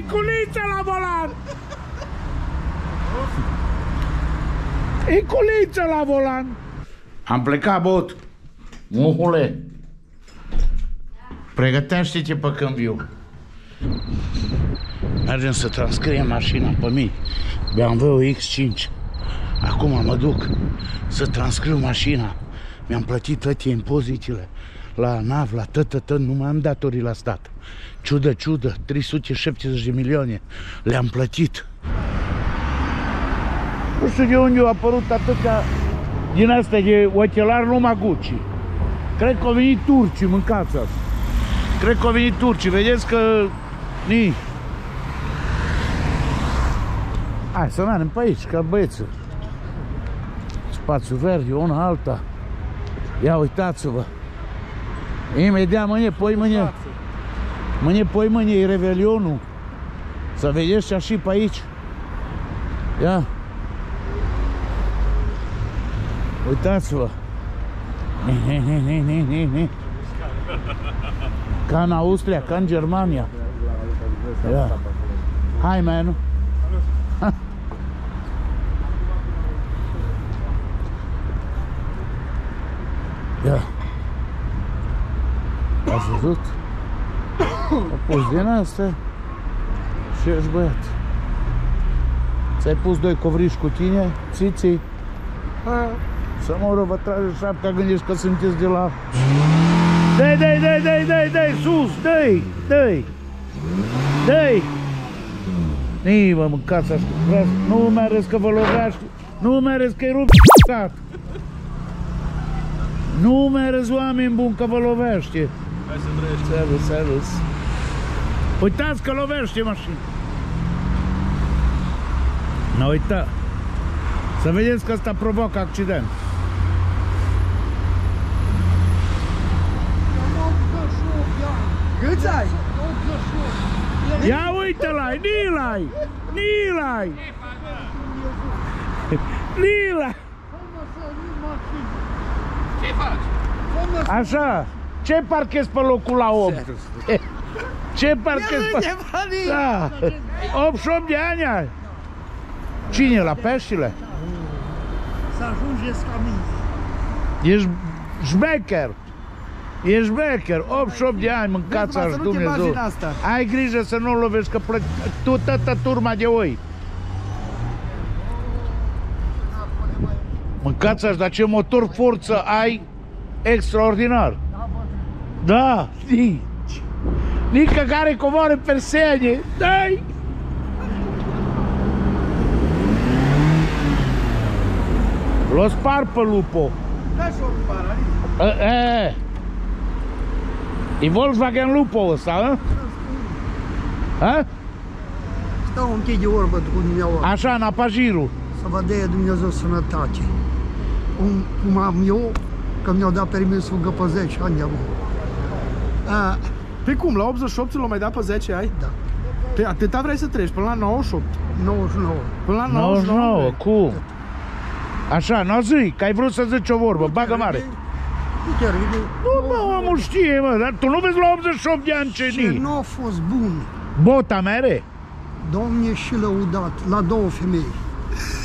E culiță la volan! E culiță la volan! Am plecat, bot. Muhule. Pregătește-te pe câmbiu. Mergem să transcriem mașina pe mine. BMW X5. Acum mă duc să transcriu mașina. Mi-am plătit toate impozitele la NAV, la tot, tot, nu mai am datorii la stat. Ciudă, ciudă, 370 de milioane. Le-am plătit. Nu știu de unde au apărut atâtea din astea de ochelari numai Gucci. Cred că au venit turcii, mâncați asta. Cred că au venit turcii, vedeți că... Ni. Hai să mergem pe aici, ca băieță. Spațiu verde, una alta. Ia uitați-vă. Imediat mâine, poi mâine. Mâine, poi mâine e Revelionul. Să vedeți și pe aici. Ia. Uitați-vă. Ni, ni, ni, ni, ni, ni. Ca în Austria, ca în Germania. Ia. Hai, man. Ia. Ați văzut? A pus din astea și ești băiat. Ți-ai pus doi covriși cu tine, țiții. Să moră, vă trage șapca, gândești că sunteți de la... Dai, dai, dai, dai, dai, dai, sus, dai, dai, dai. Nii, mă, mâncați așa, nu mai arăți că vă loveași, nu mai arăți că-i rupt cat. Nu mai arăți oameni buni că vă lovește. Hai să trăiești. Servus, servus. Uitați că lovește mașina. Nu uita. Să vedeți că asta provoacă accident. Câți ai? Ia uite-l-ai, Nilai! Nilai! Nila! Ce faci? Așa, ce parchezi pe locul la 8? Ce parchezi pe... Da, 88 de ani ai. Cine e la peștile? Să ajungeți ca mine. Ești șmecher. Ești șmecher. 88 de ani, mâncați Vezi, aș mă, să nu te bagi Dumnezeu. în asta. Ai grijă să nu lovești, că plec tu toată turma de oi. Mâncați aș, dar ce motor forță ai extraordinar. Da, nici. Nici care comoare perseane. Dai! Lo spar pe lupo. Da și o para. E, e. E Volkswagen Lupo ăsta, a? A? Stau de orbă cu dumneavoastră. Așa, în apajirul. Să vă dea Dumnezeu sănătate. Cum, cum am eu, că mi-au dat permisul 10 ani de acum. A, Pe cum? La 88 l-au mai dat pe 10 ai? Da. Pe atâta vrei să treci, până la 98. 99. Până la 99. 99, cum? Așa, n-o zi, că ai vrut să zici o vorbă, bagă mare. Nu chiar, e Nu, mă, omul știe, mă, dar tu nu vezi la 88 de ani ce Ce ni. nu a fost bun, Bota mere? Domne și lăudat, la două femei.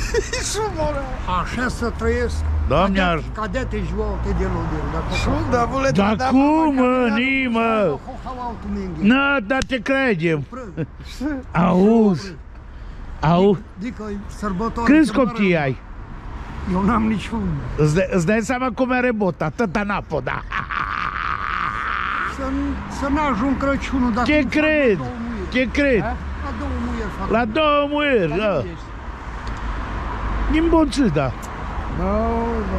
Așa să trăiesc. Doamne aș... Cadete joalte de lodel. Da cum, nimă? Na, da te credem. Auzi. Au. Câți copii ai? Eu n-am niciun. Îți dai seama cum e rebot, atâta n-apă, da. Să n-ajung Crăciunul, dar... Te cred, te cred. La două muieri, La două muieri, da. Din Bonțida.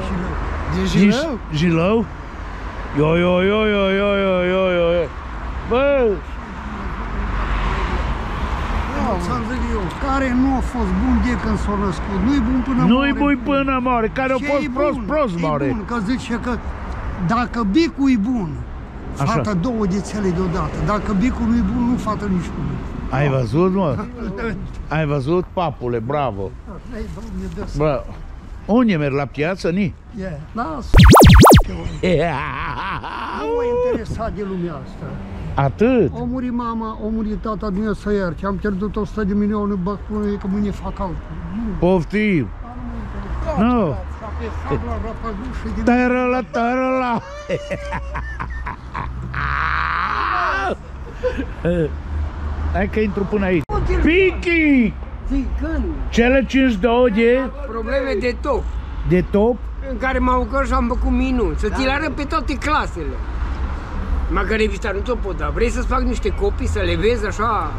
Și le- Din Din Jilău? Jilău? Yo, yo, yo, yo, yo, yo, yo, yo, yo. Bă, Să-mi zic eu, care nu a fost bun de când s-a născut. Nu-i bun până nu-i moare. bui până moare, care a Ce fost e prost, bun? prost E moare. bun, că zice că dacă bicul e bun, Așa. fată două de țele deodată. Dacă bicul nu e bun, nu fată nici unul. Ai văzut, mă? Ai văzut, papule, bravo. Ei, Doamne, dă să... Bă, unde merg la piață, ni? Yeah. Lasă. Nu mă interesa de lumea asta. Atât? A murit mama, a murit tata, Dumnezeu să ierte. Am pierdut 100 de milioane, bă, până că mâine fac altul. Poftim. Nu. Sabla, rapagul și din... Tărăla, tărăla. Hai că intru până aici. Piki! Zi, când? Cele 52 de, Probleme de top, de top în care m-am bucurat și am făcut minuni. Să ți le arăt pe toate clasele. Măcar revista nu ți-o pot da. Vrei să-ți fac niște copii, să le vezi așa?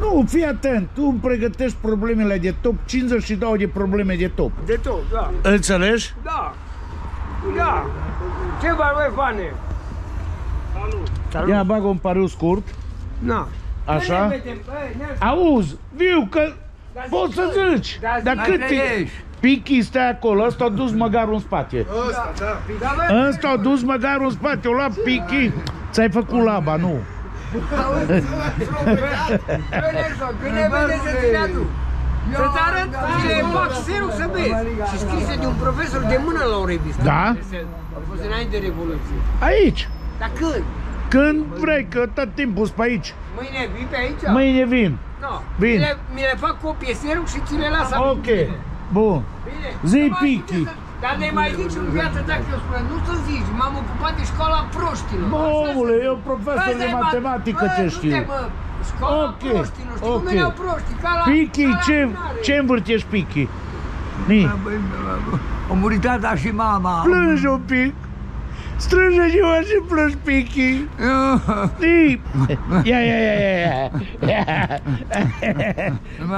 Nu, fii atent, tu îmi pregătești problemele de top, 52 de probleme de top. De tot, da. Înțelegi? Da. Da. Ce va mai fane? Salut. Ia bagă un pariu scurt, Na. Așa. Ne vedem, băi, ne- Auzi, viu că poți să zici, Da, dar mai cât trăiești. Pichi stai acolo, ăsta a dus măgarul în spate. Da, bă, Ăsta a dus măgarul în spate, o luat Pichi. Ți-ai făcut laba, nu? Vede, sau, când ne vede să ți le aduc. Să-ți arăt și le fac serul să vezi. Și scrise de un profesor de mână la o revistă. Da? A fost înainte de Revoluție. Aici. Dar când? Când vrei, că tot timpul sunt pe aici. Mâine vii pe aici? Mâine vin. No. Bine. Mi le, mi le fac copie serul și ți le las Ok. Bun. Bine. Zi, Nu mai Pichi. zice să- Dar ne mai zici în viață dacă eu spun, nu să zici, m-am ocupat de școala proștilor. Bă, omule, eu profesor Asta de e ma- matematică Bă, ce du-te, știu. bă, Școala Ok, proștilor, știi ok. cum veneau proștii, ca la... Pichi, ca la ce, minare. ce învârtești Pichi? Ni, A murit tata și mama. plângi un pic. Strânge și mă și plângi Pichi. Ni, ia, ia, ia, ia, ia.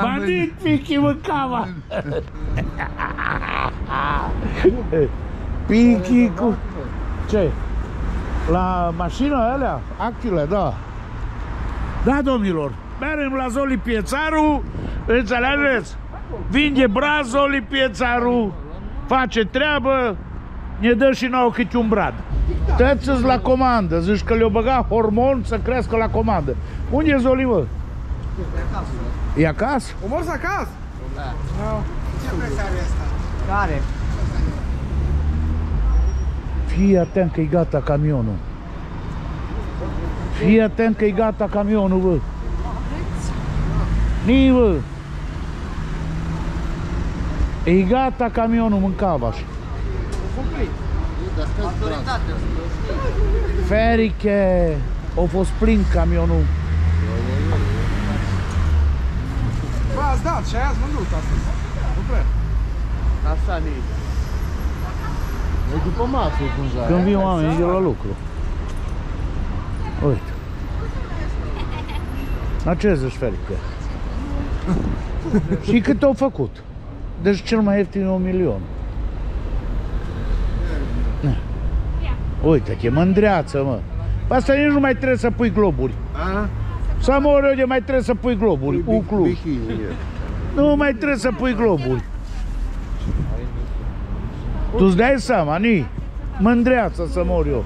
Bandit Pichi, mâncava. Pichi cu... Ce? La mașina alea? Actile, da. Da, domnilor, mergem la Zoli Piețaru, înțelegeți? Vinde braz Zoli Piețaru, face treabă, ne dă și nouă câte un brad. Tăți la comandă, zici că le-o băga hormon să crească la comandă. Unde e Zoli, mă? E acasă? O mors acasă? Care? Fii atent că e gata camionul. Fii atent că e gata camionul, bă. Nii, bă. E gata camionul, mâncavaș. Feriche, a fost plin camionul. Bă, ați dat și aia ați vândut astăzi. Nu cred. Așa nici. E după masă cumva. Când vin oamenii de la lucru. Uite. La ce zici, Feriche? Și cât au făcut? Deci cel mai ieftin e un milion. Uite-te, mândreață, mă. Pe asta nici nu mai trebuie să pui globuri. A? Să mor eu de mai trebuie să pui globuri. Păi, Un club. Bikini e. Nu mai trebuie să pui globuri. Tu-ți dai seama, ni? Mândreață să mor eu.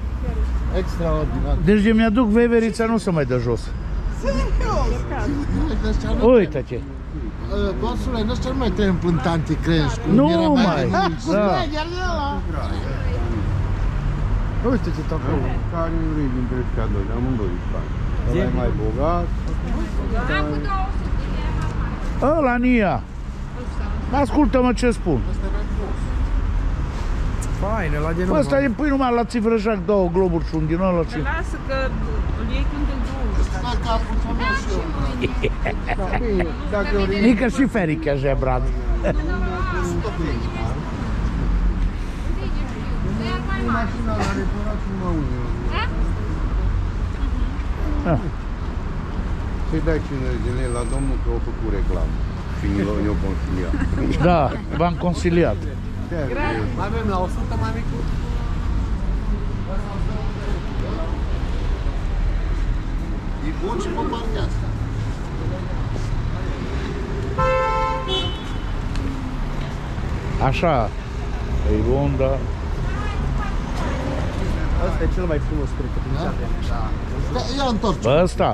Extraordinar. Deci de mi-aduc veverița nu se mai dă jos. Uite-te. Bosule, nu știu, nu mai trebuie împlânt anticrenș. cum Nu era mai. Da. Uite ce tot acolo. Care vrei dintre ăștia doi? Amândoi îți fac. Ăla e mai bogat. Ăla, Nia. Ascultă-mă ce spun. Fain, ăla de Păi nou. ăsta îi pui numai la țivrăjac două globuri și un din ăla și... Lasă că îl iei când îl duci. Stai că a funcționat și eu. Da, bine, dacă eu ridic Nică și Ferica jebrat. Mașina la reparat și numai unul. Ah. Să-i dai 50 de lei la domnul că au făcut reclamă. Și ne-au ne conciliat. Da, v-am consiliat. Avem la 100 mai micul? E bun și pe partea asta. Așa. E bun, da. Asta e cel mai frumos, cred că, din cea de Da, ia întorci. Bă, ăsta.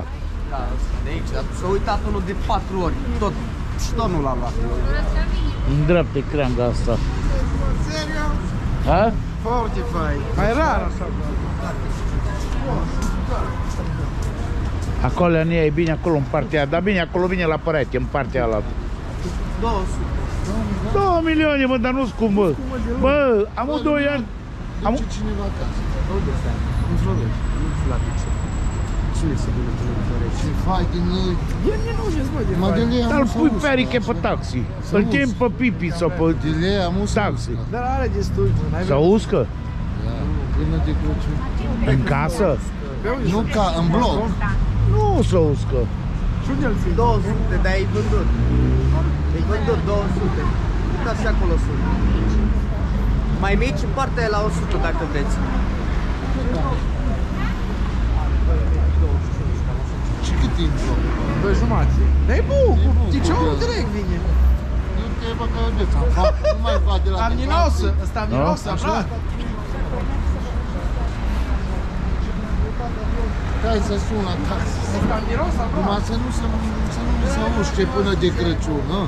Da, de aici. S-a uitat unul de patru ori. Tot, și tot nu l-a luat. În dreapta e creanga asta. Ha? Foarte fain. Mai rar așa. Acolo în ea e bine acolo în partea aia, dar bine acolo vine la părete, în partea aia. 200. 2 milioane, mă, dar nu scump, bă. Bă, am 2 ani. Am... Duce cineva acasă. Unde stai? Nu Florești. Nu știu la ce. Cine se duce până în Florești? Ce faci din noi? E minunea, mă, de fapt. Madelia Dar îl pui periche pe taxi. Îl chem pe pipi sau pe Madelia mu taxi. Dar are destul, mă, n-ai Să uscă? Până de Crăciun. În casă? Nu ca în bloc. Nu să uscă. Și unde îl ții? 200, dar ai vândut. Ai vândut 200. Da, și acolo sunt. Mai mici în partea aia la 100 dacă vreți. Și cât timp bloc? Doi jumătate. Dar e bun, cu piciorul direct vine. Eu te bă că de fac. Nu mai fac de la Am ninosă, ăsta am ninosă, așa. Hai să sună taxi. Ăsta am ninosă, Numai așa. să nu se, să nu mi se uște până de Crăciun, nu?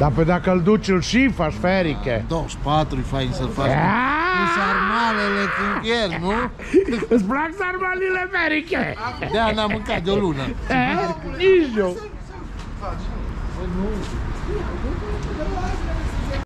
Dar pe dacă îl duci, îl și faci feriche. 24 e fain să-l faci. Aaaa! Cu sarmalele când ieri, nu? Îți plac sarmalile feriche? De-aia n-am mâncat de o lună. Eh? Nici eu.